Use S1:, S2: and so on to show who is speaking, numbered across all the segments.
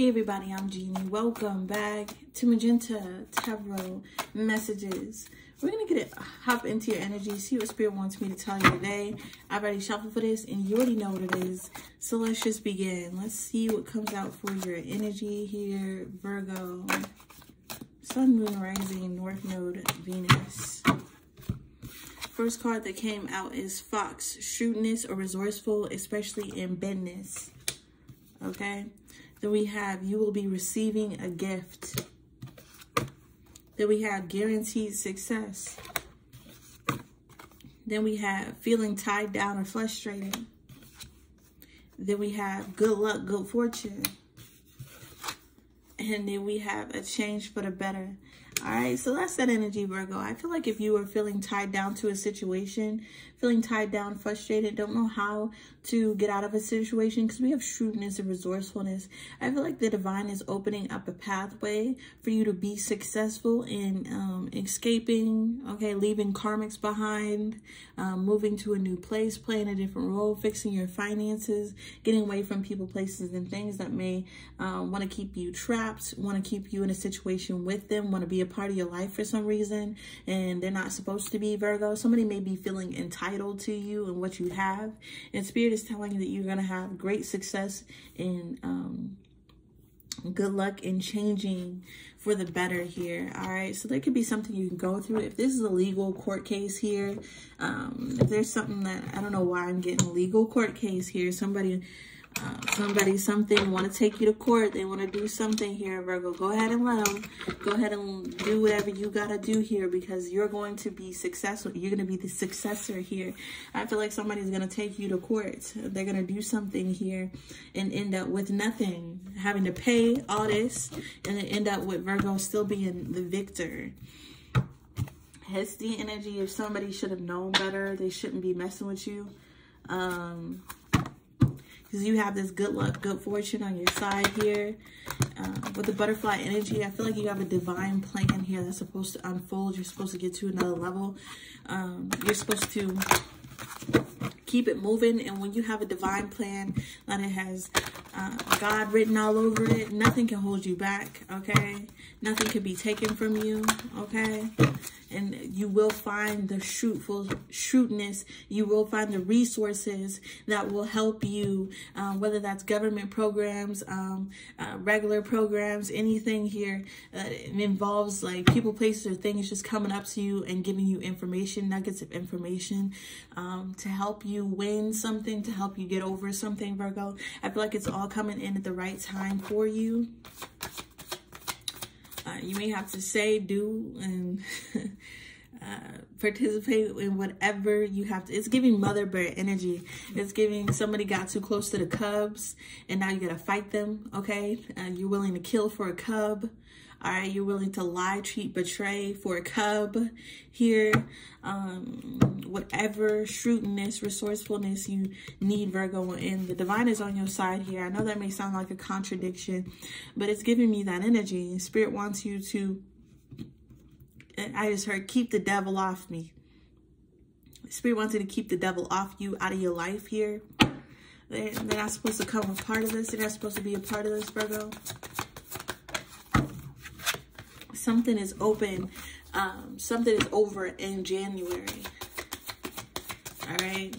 S1: Hey everybody, I'm Jeannie. Welcome back to Magenta Tarot Messages. We're gonna get it hop into your energy, see what spirit wants me to tell you today. I've already shuffled for this and you already know what it is. So let's just begin. Let's see what comes out for your energy here, Virgo. Sun, Moon, Rising, North Node, Venus. First card that came out is Fox, shrewdness or resourceful, especially in business. Okay. Then we have you will be receiving a gift. Then we have guaranteed success. Then we have feeling tied down or frustrated. Then we have good luck, good fortune. And then we have a change for the better. All right, so that's that energy, Virgo. I feel like if you are feeling tied down to a situation, feeling tied down, frustrated, don't know how to get out of a situation because we have shrewdness and resourcefulness. I feel like the divine is opening up a pathway for you to be successful in um, escaping, okay, leaving karmics behind, um, moving to a new place, playing a different role, fixing your finances, getting away from people, places, and things that may um, want to keep you trapped, want to keep you in a situation with them, want to be a part of your life for some reason, and they're not supposed to be, Virgo. Somebody may be feeling entitled to you and what you have, and Spirit is telling you that you're going to have great success in um, good luck in changing for the better here all right so there could be something you can go through. If this is a legal court case here um if there's something that i don't know why i'm getting a legal court case here somebody uh, somebody something want to take you to court they want to do something here virgo go ahead and let them go ahead and do whatever you got to do here because you're going to be successful you're going to be the successor here. I feel like somebody's going to take you to court. They're going to do something here and end up with nothing. Having to pay all this and then end up with virgo still being the victor. Hesty energy if somebody should have known better they shouldn't be messing with you. Um because you have this good luck, good fortune on your side here. Uh, with the butterfly energy, I feel like you have a divine plan here that's supposed to unfold. You're supposed to get to another level. Um, you're supposed to keep it moving. And when you have a divine plan that it has uh, God written all over it, nothing can hold you back, okay? Nothing can be taken from you, okay? And you will find the shrewdful shrewdness. You will find the resources that will help you, um, whether that's government programs, um, uh, regular programs, anything here that involves like people, places, or things just coming up to you and giving you information, nuggets of information um, to help you win something, to help you get over something, Virgo. I feel like it's all coming in at the right time for you. You may have to say, do, and uh, participate in whatever you have to. It's giving mother bear energy. It's giving somebody got too close to the cubs and now you got to fight them, okay? Uh, you're willing to kill for a cub. All right, you're willing to lie, cheat, betray for a cub here. Um, whatever shrewdness, resourcefulness you need, Virgo, and the divine is on your side here. I know that may sound like a contradiction, but it's giving me that energy. Spirit wants you to, I just heard, keep the devil off me. Spirit wants you to keep the devil off you, out of your life here. They're, they're not supposed to come a part of this. They're not supposed to be a part of this, Virgo something is open, um, something is over in January. All right.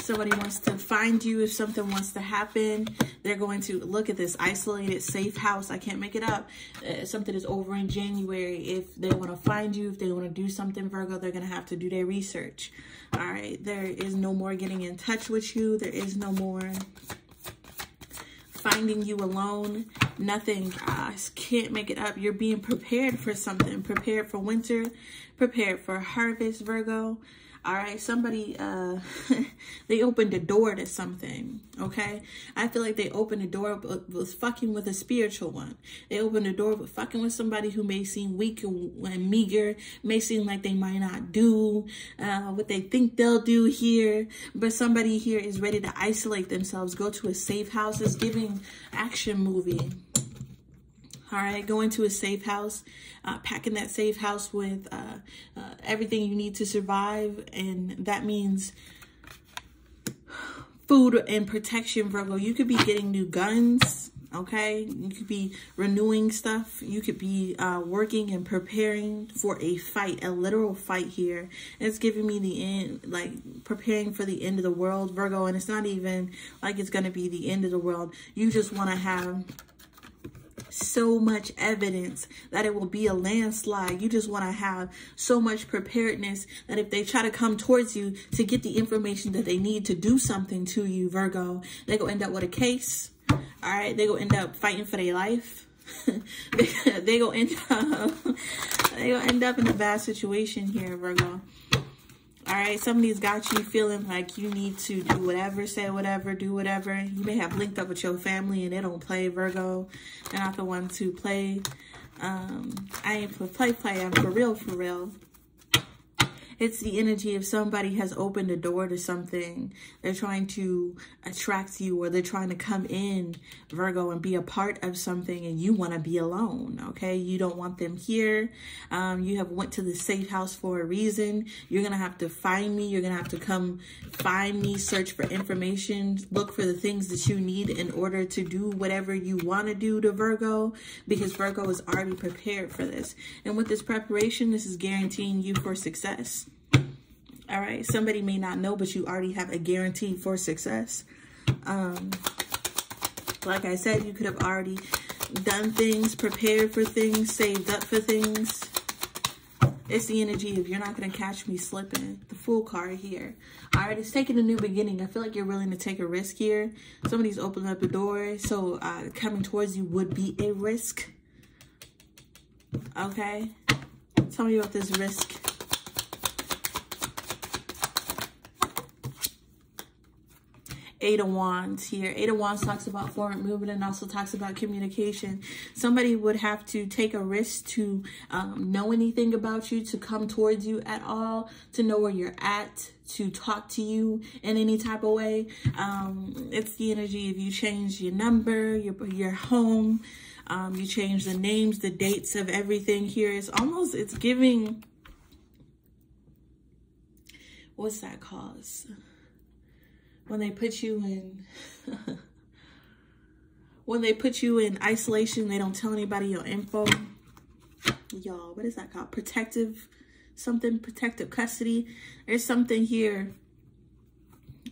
S1: Somebody wants to find you if something wants to happen. They're going to look at this isolated, safe house. I can't make it up. Uh, something is over in January. If they want to find you, if they want to do something, Virgo, they're going to have to do their research. All right. There is no more getting in touch with you. There is no more finding you alone. Nothing. I can't make it up. You're being prepared for something. Prepared for winter. Prepared for harvest, Virgo. All right, somebody, uh, they opened a door to something, okay? I feel like they opened a door with fucking with a spiritual one. They opened a door with fucking with somebody who may seem weak and meager, may seem like they might not do uh, what they think they'll do here, but somebody here is ready to isolate themselves, go to a safe house, is giving action movie all right going to a safe house uh, packing that safe house with uh, uh, everything you need to survive and that means food and protection, Virgo. You could be getting new guns, okay? You could be renewing stuff. You could be uh, working and preparing for a fight, a literal fight here. It's giving me the end, like preparing for the end of the world, Virgo. And it's not even like it's going to be the end of the world. You just want to have so much evidence that it will be a landslide. You just want to have so much preparedness that if they try to come towards you to get the information that they need to do something to you, Virgo, they go end up with a case. All right. They go end up fighting for their life. they, go end up, they go end up in a bad situation here, Virgo. All right, somebody's got you feeling like you need to do whatever, say whatever, do whatever. You may have linked up with your family and they don't play Virgo. They're not the ones who play. Um, I ain't for play, play. I'm for real, for real. It's the energy of somebody has opened a door to something. They're trying to attract you or they're trying to come in, Virgo, and be a part of something and you want to be alone, okay? You don't want them here. Um, you have went to the safe house for a reason. You're going to have to find me. You're going to have to come find me, search for information, look for the things that you need in order to do whatever you want to do to Virgo because Virgo is already prepared for this. And with this preparation, this is guaranteeing you for success. All right. Somebody may not know, but you already have a guarantee for success. Um, like I said, you could have already done things, prepared for things, saved up for things. It's the energy of you're not going to catch me slipping. The Fool card here. All right, it's taking a new beginning. I feel like you're willing to take a risk here. Somebody's opening up the door, so uh, coming towards you would be a risk. Okay? Tell me about this risk. Eight of Wands here. Eight of Wands talks about forward movement and also talks about communication. Somebody would have to take a risk to um, know anything about you, to come towards you at all, to know where you're at, to talk to you in any type of way. Um, it's the energy if you change your number, your, your home, um, you change the names, the dates of everything here. It's almost, it's giving, what's that cause? When they put you in when they put you in isolation they don't tell anybody your info. Y'all what is that called? Protective something protective custody. There's something here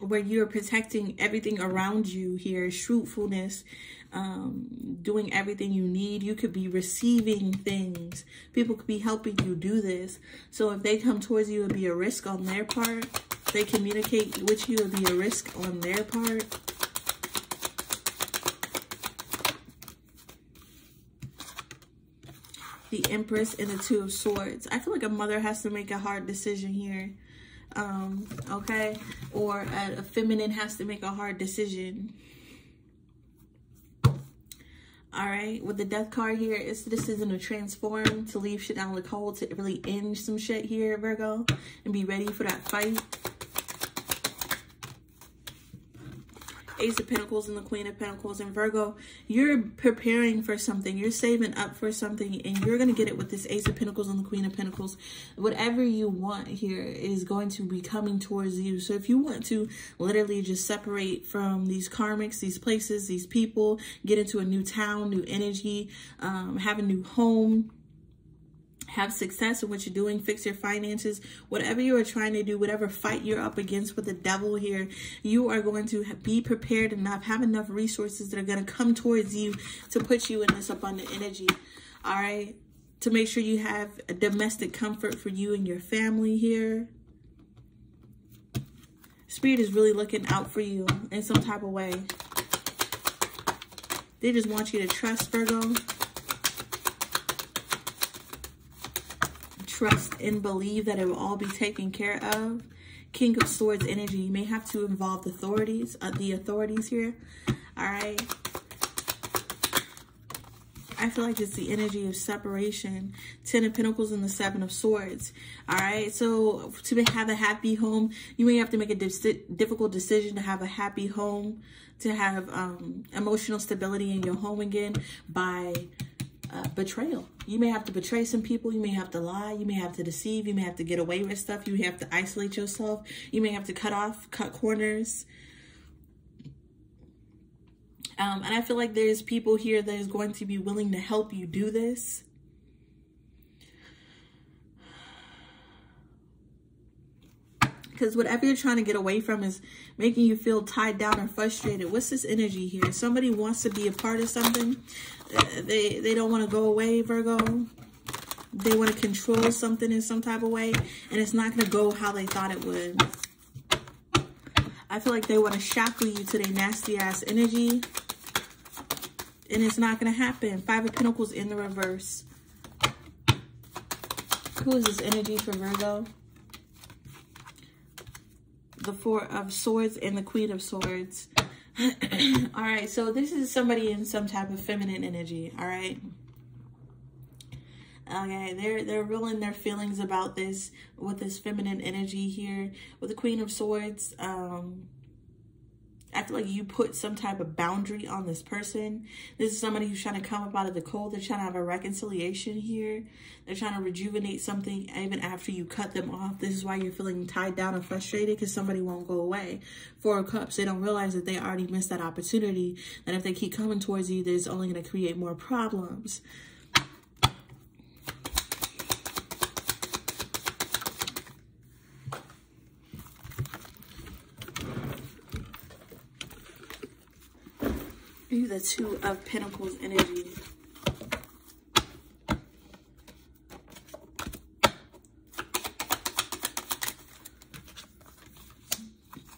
S1: where you're protecting everything around you here truthfulness um, doing everything you need. You could be receiving things. People could be helping you do this. So if they come towards you it'd be a risk on their part they communicate with you, it'll be a risk on their part. The Empress and the Two of Swords. I feel like a mother has to make a hard decision here. Um, okay? Or a, a feminine has to make a hard decision. All right, with the death card here, it's this isn't a transform to leave shit down the cold to really end some shit here, Virgo, and be ready for that fight. Ace of Pentacles and the Queen of Pentacles and Virgo, you're preparing for something. You're saving up for something and you're going to get it with this Ace of Pentacles and the Queen of Pentacles. Whatever you want here is going to be coming towards you. So if you want to literally just separate from these karmics, these places, these people, get into a new town, new energy, um, have a new home, have success in what you're doing, fix your finances, whatever you are trying to do, whatever fight you're up against with the devil here, you are going to be prepared enough, have enough resources that are going to come towards you to put you in this abundant energy. All right. To make sure you have a domestic comfort for you and your family here. Spirit is really looking out for you in some type of way. They just want you to trust Virgo. Trust and believe that it will all be taken care of. King of Swords energy. You may have to involve the authorities, uh, the authorities here. All right. I feel like it's the energy of separation. Ten of Pentacles and the Seven of Swords. All right. So to have a happy home, you may have to make a difficult decision to have a happy home, to have um, emotional stability in your home again by uh, betrayal. You may have to betray some people. You may have to lie. You may have to deceive. You may have to get away with stuff. You have to isolate yourself. You may have to cut off, cut corners. Um, and I feel like there's people here that is going to be willing to help you do this. Because whatever you're trying to get away from is making you feel tied down or frustrated. What's this energy here? Somebody wants to be a part of something. They, they don't want to go away, Virgo. They want to control something in some type of way. And it's not going to go how they thought it would. I feel like they want to shackle you to their nasty ass energy. And it's not going to happen. Five of Pentacles in the reverse. Who is this energy for Virgo? the Four of Swords and the Queen of Swords. all right, so this is somebody in some type of feminine energy, all right? Okay, they're they're ruling their feelings about this with this feminine energy here with the Queen of Swords. Um, I feel like you put some type of boundary on this person. This is somebody who's trying to come up out of the cold. They're trying to have a reconciliation here. They're trying to rejuvenate something even after you cut them off. This is why you're feeling tied down and frustrated because somebody won't go away. Four of Cups, they don't realize that they already missed that opportunity. And if they keep coming towards you, there's only going to create more problems. The Two of Pentacles energy.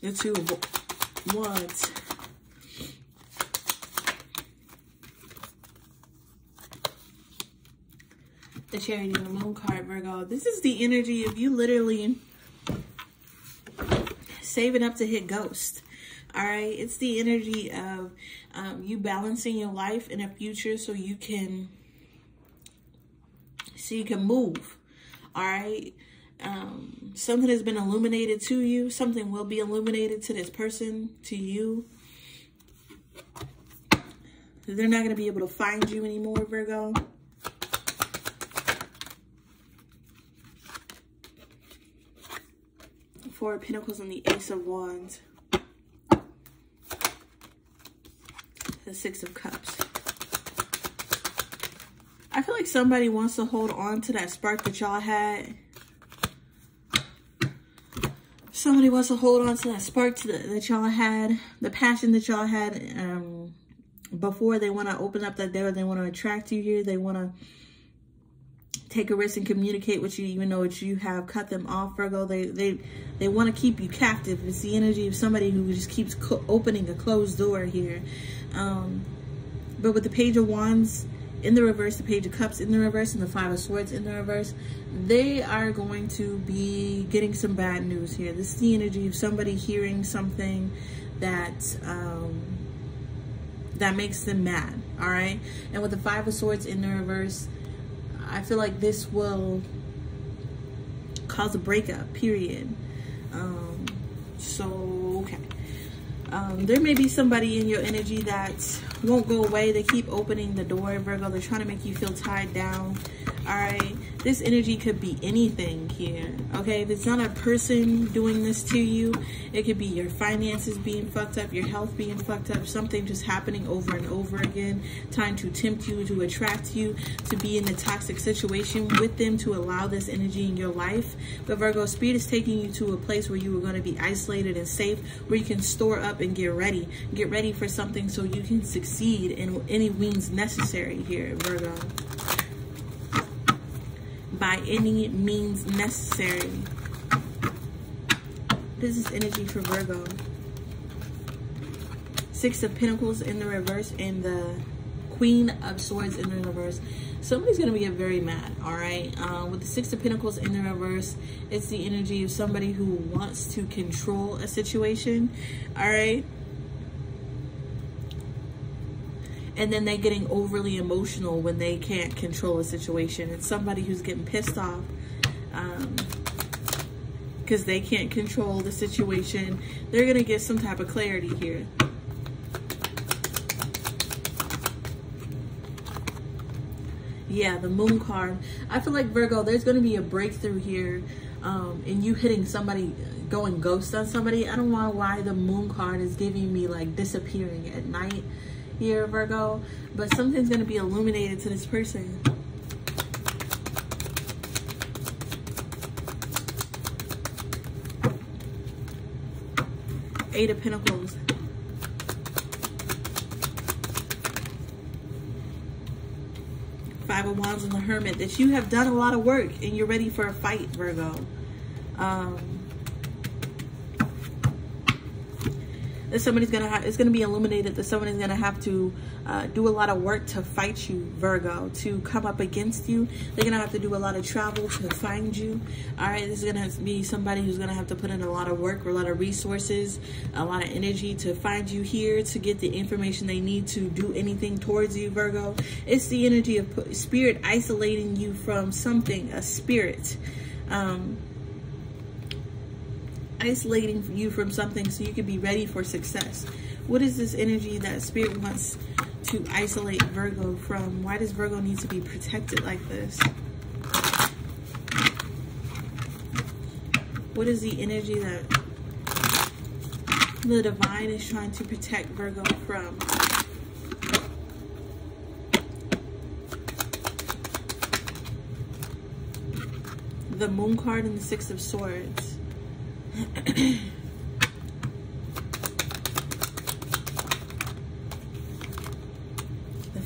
S1: The Two of Wands. The Chariot and the Moon card, Virgo. This is the energy of you literally saving up to hit Ghost. All right. It's the energy of um, you balancing your life in a future so you can, so you can move. All right. Um, something has been illuminated to you. Something will be illuminated to this person, to you. They're not going to be able to find you anymore, Virgo. Four of Pentacles and the Ace of Wands. The Six of Cups. I feel like somebody wants to hold on to that spark that y'all had. Somebody wants to hold on to that spark to the, that y'all had, the passion that y'all had um, before they want to open up that door. They want to attract you here. They want to take a risk and communicate with you, even though you have cut them off, Virgo. They they they want to keep you captive. It's the energy of somebody who just keeps opening a closed door here. Um, but with the Page of Wands in the reverse, the Page of Cups in the reverse, and the Five of Swords in the reverse, they are going to be getting some bad news here. This is the energy of somebody hearing something that um, that makes them mad, all right? And with the Five of Swords in the reverse, I feel like this will cause a breakup, period. Um, so, okay. Um, there may be somebody in your energy that won't go away. They keep opening the door, Virgo. They're trying to make you feel tied down. All right. This energy could be anything here. Okay. If it's not a person doing this to you, it could be your finances being fucked up, your health being fucked up, something just happening over and over again, trying to tempt you, to attract you, to be in a toxic situation with them, to allow this energy in your life. But Virgo, Spirit is taking you to a place where you are going to be isolated and safe, where you can store up and get ready. Get ready for something so you can succeed in any means necessary here, Virgo by any means necessary. This is energy for Virgo. Six of Pentacles in the reverse and the Queen of Swords in the reverse. Somebody's going to get very mad, all right? Uh, with the Six of Pentacles in the reverse, it's the energy of somebody who wants to control a situation, all right? And then they're getting overly emotional when they can't control a situation. It's somebody who's getting pissed off because um, they can't control the situation. They're going to get some type of clarity here. Yeah, the moon card. I feel like Virgo, there's going to be a breakthrough here um, and you hitting somebody, going ghost on somebody. I don't know why the moon card is giving me like disappearing at night here, Virgo, but something's going to be illuminated to this person. Eight of Pentacles. Five of Wands and the Hermit. That you have done a lot of work and you're ready for a fight, Virgo. Um, that somebody's gonna have it's gonna be illuminated that somebody's gonna have to uh, do a lot of work to fight you virgo to come up against you. They're gonna have to do a lot of travel to find you. All right this is gonna be somebody who's gonna have to put in a lot of work or a lot of resources a lot of energy to find you here to get the information they need to do anything towards you virgo. It's the energy of spirit isolating you from something a spirit. Um, isolating you from something so you can be ready for success. What is this energy that spirit wants to isolate Virgo from? Why does Virgo need to be protected like this? What is the energy that the divine is trying to protect Virgo from? The moon card and the six of swords the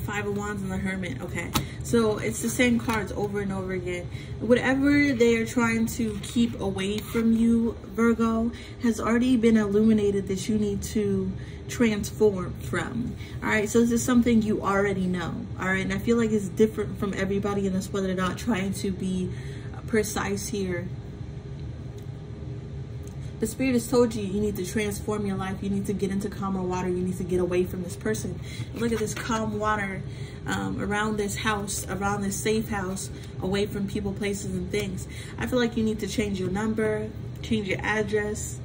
S1: five of wands and the hermit okay. So it's the same cards over and over again. Whatever they are trying to keep away from you virgo has already been illuminated that you need to transform from. All right so this is something you already know. All right and i feel like it's different from everybody in this whether they're not trying to be precise here the spirit has told you you need to transform your life. You need to get into calmer water. You need to get away from this person. Look at this calm water um, around this house, around this safe house, away from people, places, and things. I feel like you need to change your number, change your address,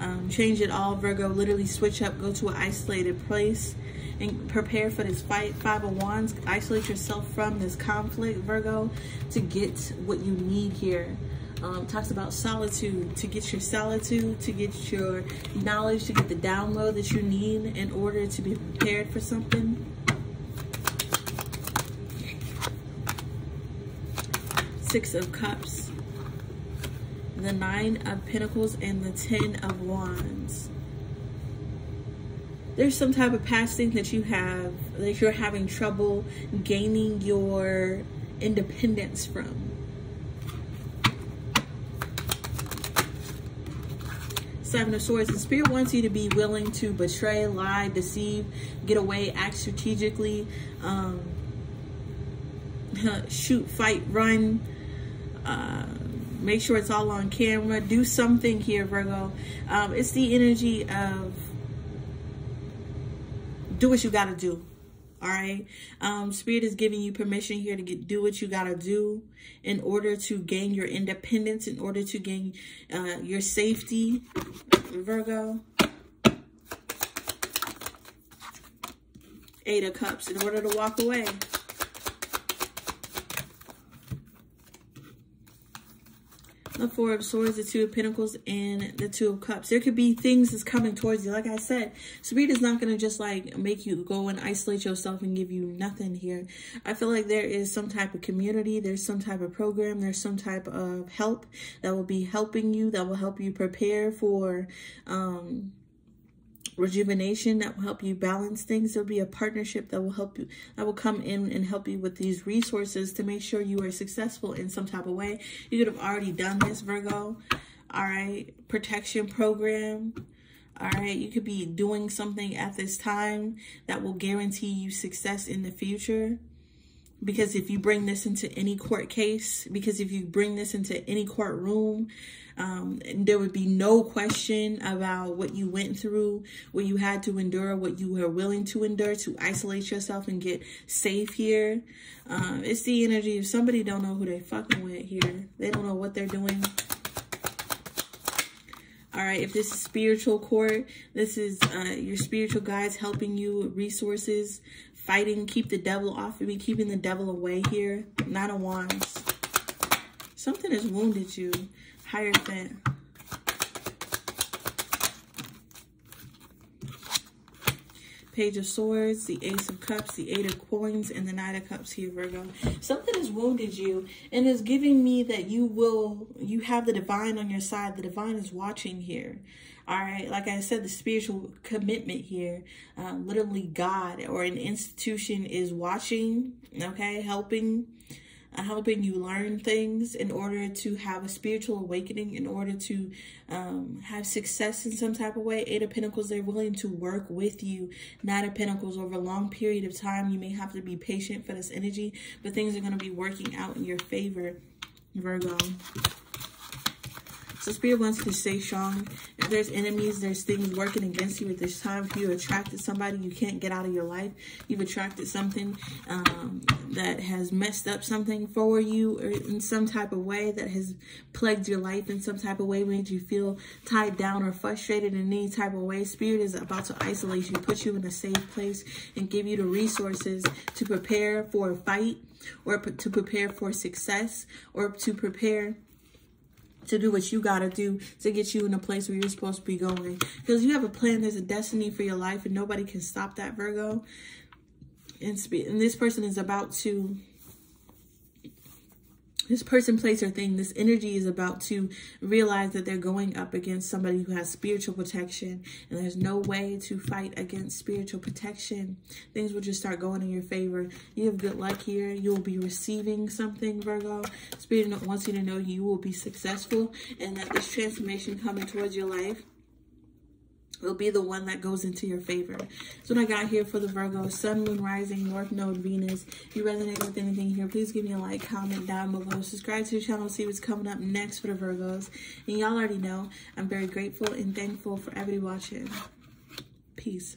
S1: um, change it all, Virgo. Literally switch up, go to an isolated place and prepare for this fight. Five of Wands, isolate yourself from this conflict, Virgo, to get what you need here um, talks about solitude, to get your solitude, to get your knowledge, to get the download that you need in order to be prepared for something. Six of Cups, the Nine of Pentacles, and the Ten of Wands. There's some type of past thing that you have, that you're having trouble gaining your independence from Seven of Swords. The Spirit wants you to be willing to betray, lie, deceive, get away, act strategically, um, shoot, fight, run, uh, make sure it's all on camera. Do something here, Virgo. Um, it's the energy of do what you got to do all right? Um spirit is giving you permission here to get do what you got to do in order to gain your independence in order to gain uh your safety. Virgo. Eight of cups. In order to walk away the Four of Swords, the Two of Pentacles, and the Two of Cups. There could be things that's coming towards you. Like I said, Spirit is not going to just like make you go and isolate yourself and give you nothing here. I feel like there is some type of community. There's some type of program. There's some type of help that will be helping you, that will help you prepare for, um, rejuvenation that will help you balance things. There'll be a partnership that will help you, that will come in and help you with these resources to make sure you are successful in some type of way. You could have already done this, Virgo. All right. Protection program. All right. You could be doing something at this time that will guarantee you success in the future because if you bring this into any court case, because if you bring this into any courtroom, um, there would be no question about what you went through, what you had to endure, what you were willing to endure to isolate yourself and get safe here. Um, it's the energy. If somebody don't know who they fucking with here, they don't know what they're doing. All right, if this is spiritual court, this is uh, your spiritual guides helping you with resources, fighting, keep the devil off of me, keeping the devil away here. Nine of Wands. Something has wounded you. Hierophant. Page of Swords, the Ace of Cups, the Eight of Coins, and the Knight of Cups here, Virgo. Something has wounded you and is giving me that you will, you have the divine on your side. The divine is watching here. All right. Like I said, the spiritual commitment here, um, literally God or an institution is watching, okay, helping uh, helping you learn things in order to have a spiritual awakening, in order to um, have success in some type of way. Eight of Pentacles, they're willing to work with you. Nine of Pentacles, over a long period of time, you may have to be patient for this energy, but things are going to be working out in your favor, Virgo. So Spirit wants you to stay strong. If there's enemies, there's things working against you at this time. If you attracted somebody you can't get out of your life, you've attracted something um, that has messed up something for you or in some type of way that has plagued your life in some type of way, made you feel tied down or frustrated in any type of way. Spirit is about to isolate you, put you in a safe place, and give you the resources to prepare for a fight or to prepare for success or to prepare to do what you got to do to get you in a place where you're supposed to be going. Because you have a plan, there's a destiny for your life, and nobody can stop that, Virgo. And, and this person is about to this person, place, or thing, this energy is about to realize that they're going up against somebody who has spiritual protection. And there's no way to fight against spiritual protection. Things will just start going in your favor. You have good luck here. You will be receiving something, Virgo. Spirit wants you to know you will be successful and that this transformation coming towards your life will be the one that goes into your favor. So what I got here for the Virgo, Sun, Moon, Rising, North Node, Venus. If you resonate with anything here, please give me a like, comment down below. Subscribe to the channel, see what's coming up next for the Virgos. And y'all already know, I'm very grateful and thankful for everybody watching. Peace.